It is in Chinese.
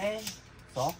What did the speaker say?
哎，走。